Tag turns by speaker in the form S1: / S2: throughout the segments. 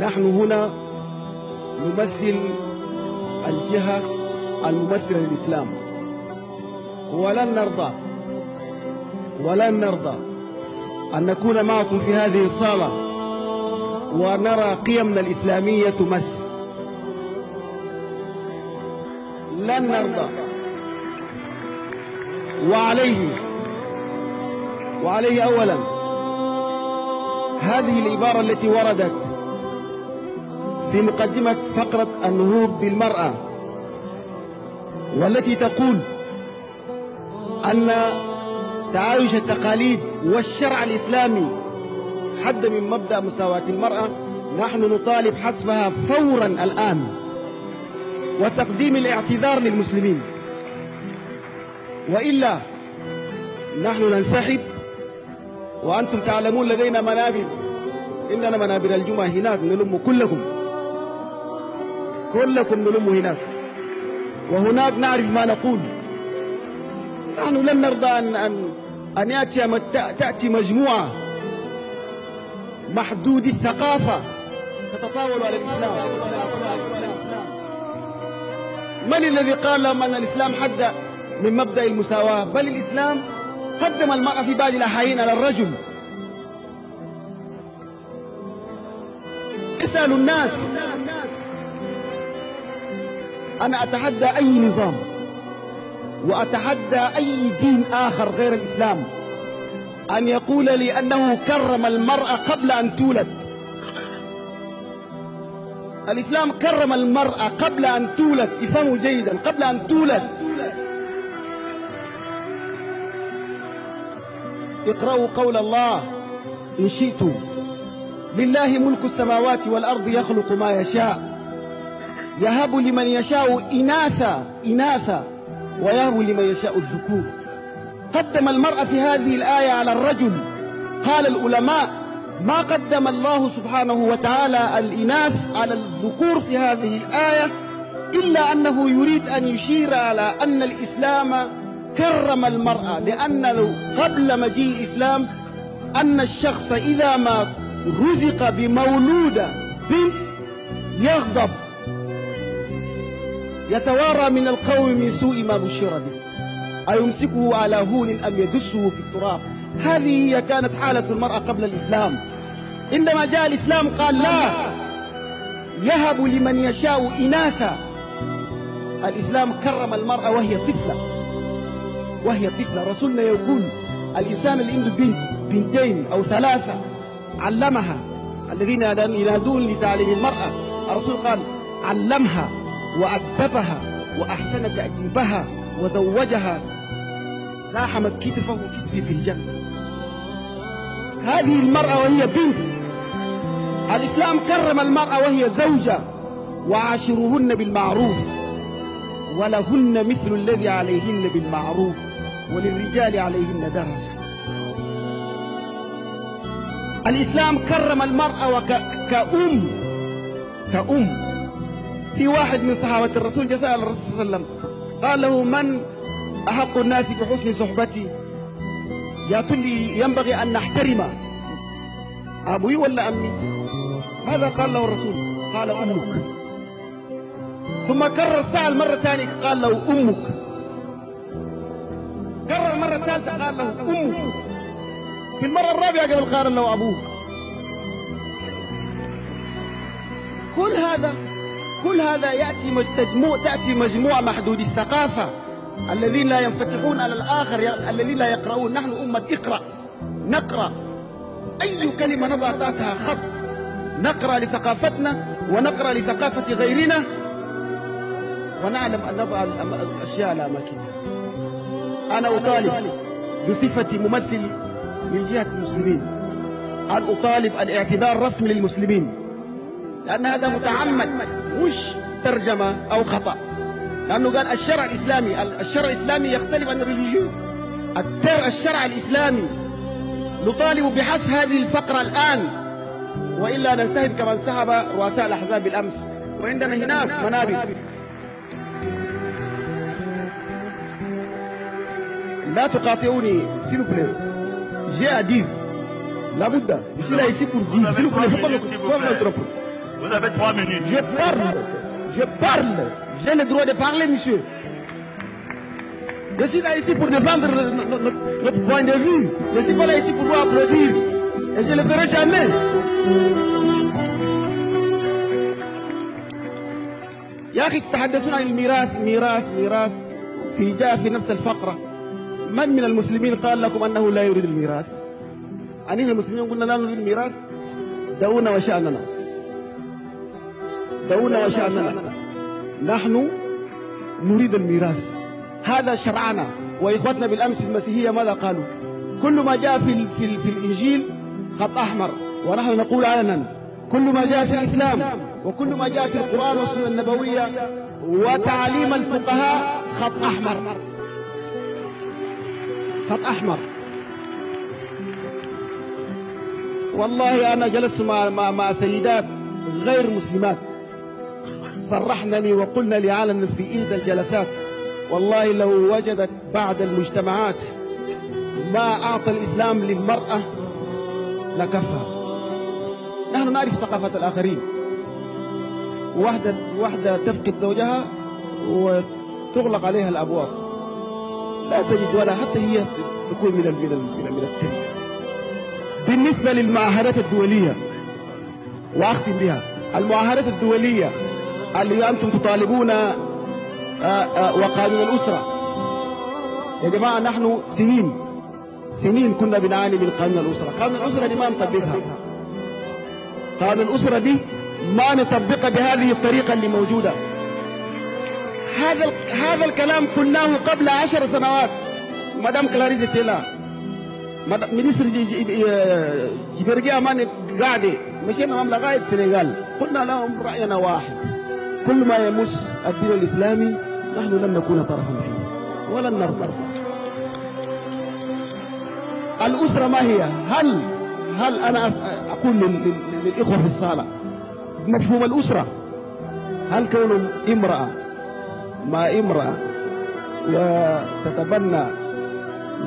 S1: نحن هنا نمثل الجهة الممثلة للإسلام. ولن نرضى ولن نرضى أن نكون معكم في هذه الصالة ونرى قيمنا الإسلامية تمس. لن نرضى. وعليه وعليه أولا. هذه العبارة التي وردت في مقدمة فقرة النهوض بالمرأة والتي تقول أن تعايش التقاليد والشرع الإسلامي حد من مبدأ مساواة المرأة نحن نطالب حسبها فورا الآن وتقديم الاعتذار للمسلمين. وإلا نحن ننسحب وأنتم تعلمون لدينا منابر إننا منابر الجمعة هناك نلم كلكم. كلكم نلم هناك. وهناك نعرف ما نقول. نحن لن نرضى أن أن أن يأتي تأتي مجموعة محدود الثقافة تتطاول على الإسلام. من الذي قال لهم أن الإسلام حد من مبدأ المساواة؟ بل الإسلام قدم المرأة في بعض الأحايين على الرجل. اسألوا الناس أنا أتحدى أي نظام وأتحدى أي دين آخر غير الإسلام أن يقول لي أنه كرم المرأة قبل أن تولد. الإسلام كرم المرأة قبل أن تولد افهموا جيدا قبل أن تولد. اقرأوا قول الله إن شئتم. لله ملك السماوات والأرض يخلق ما يشاء. يهب لمن يشاء إناثا إناثا ويهب لمن يشاء الذكور. قدم المرأة في هذه الآية على الرجل. قال العلماء ما قدم الله سبحانه وتعالى الإناث على الذكور في هذه الآية إلا أنه يريد أن يشير على أن الإسلام كرم المرأة لأن قبل مجيء الإسلام أن الشخص إذا ما رزق بمولودة بنت يغضب. يتوارى من القوم من سوء ما بشر به. أيمسكه على هون أم يدسه في التراب؟ هذه هي كانت حالة المرأة قبل الإسلام. عندما جاء الإسلام قال لا يهب لمن يشاء إناثا. الإسلام كرم المرأة وهي طفلة. وهي طفلة. رسولنا يقول الإنسان اللي عنده بنت بنتين أو ثلاثة علمها. الذين ينادون لتعليم المرأة. الرسول قال علمها. وأدبها وأحسن تأديبها وزوجها. زاحمت كتفه كتفي في الجنة. هذه المرأة وهي بنت. الإسلام كرم المرأة وهي زوجة. وعاشروهن بالمعروف. ولهن مثل الذي عليهن بالمعروف. وللرجال عليهن درجة. الإسلام كرم المرأة وكأم كأم. في واحد من صحابة الرسول جاء سأل الرسول صلى الله عليه وسلم قال له من أحق الناس بحسن صحبتي؟ يا لي ينبغي أن نحترم. أبوي ولا أمي؟ ماذا قال له الرسول؟ قال أمك. ثم كرر سأل مرة ثانية قال له أمك. كرر مرة ثالثة قال له أمك. في المرة الرابعة قبل قال له أبوك. كل هذا كل هذا يأتي مجموع تأتي مجموعة محدود الثقافة. الذين لا ينفتحون على الآخر الذين لا يقرؤون. نحن أمة اقرأ نقرأ. أي كلمة تحتها خط. نقرأ لثقافتنا ونقرأ لثقافة غيرنا. ونعلم أن نضع الأشياء على أماكنها أنا أطالب بصفتي ممثل من جهة المسلمين. أن أطالب الاعتذار رسمي للمسلمين. لأن هذا متعمد مش ترجمة أو خطأ. لأنه قال الشرع الإسلامي الشرع الإسلامي يختلف عن الريليجيون. الشرع الإسلامي نطالب بحذف هذه الفقرة الآن وإلا ننسحب كما انسحب رؤساء الأحزاب بالأمس. وعندنا هناك منابر. لا تقاطعوني. سيلو بلي جاء دير لابد سيلا يسيبوا دير سيلو بلي فضلكم
S2: Vous avez trois minutes.
S1: Je parle. Je parle. J'ai le droit de parler, monsieur. Je suis là ici pour défendre notre, notre- point de vue. Je suis pas là ici pour vous applaudir. Et je ne le ferai jamais. يا أخي تتحدثون عن الميراث ميراث ميراث في جاء في نفس الفقرة من من المسلمين قال لكم أنه لا يريد الميراث أننا المسلمين قلنا لا نريد الميراث دعونا وشأننا دعونا وشأننا. نحن نريد الميراث. هذا شرعنا. وإخوتنا بالأمس في المسيحية ماذا قالوا؟ كل ما جاء في, في, في الإنجيل خط أحمر. ونحن نقول علنا كل ما جاء في الإسلام وكل ما جاء في القرآن والسنة النبوية وتعاليم الفقهاء خط أحمر. خط أحمر. والله أنا جلست مع, مع, مع سيدات غير مسلمات. صرحنني وقلنا لي علنا في إحدى الجلسات. والله لو وجدت بعض المجتمعات ما أعطى الإسلام للمرأة لكفى. نحن نعرف ثقافة الآخرين. واحدة واحدة تفقد زوجها وتغلق عليها الأبواب. لا تجد ولا حتى هي تكون من من من, من التربية بالنسبة للمعاهدات الدولية وأختم بها المعاهدات الدولية اللي أنتم تطالبون آه، آه، وقانون الأسرة. يا جماعة نحن سنين سنين كنا بنعاني من قانون الأسرة. قانون الأسرة دي ما نطبقها. قانون الأسرة دي ما نطبقها بهذه الطريقة اللي موجودة. هذا هذا الكلام قلناه قبل عشر سنوات. مدام كلاريس تيلا مد- مينستر جي- جي- آه، جبرجي أمان قاعدة. مشينا لغاية السنغال قلنا لهم رأينا واحد. كل ما يمس الدين الإسلامي نحن لن نكون طرفا فيه ولن نرضى. الأسرة ما هي؟ هل هل أنا أقول لل- لل- للإخوة في الصالة مفهوم الأسرة؟ هل كون امرأة مع امرأة وتتبنى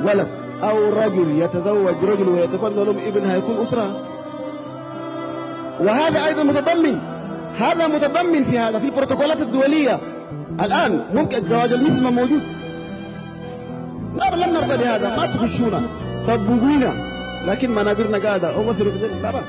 S1: ولد أو رجل يتزوج رجل ويتبنى لهم ابن هيكون أسرة؟ وهذا أيضا متضمن. هذا متضمن في هذا في البروتوكولات الدولية. الآن ممكن الزواج المثل ما موجود. لا لم نرضى بهذا. ما تخشونا طبقونا لكن منابرنا قاعدة. مصر لا لا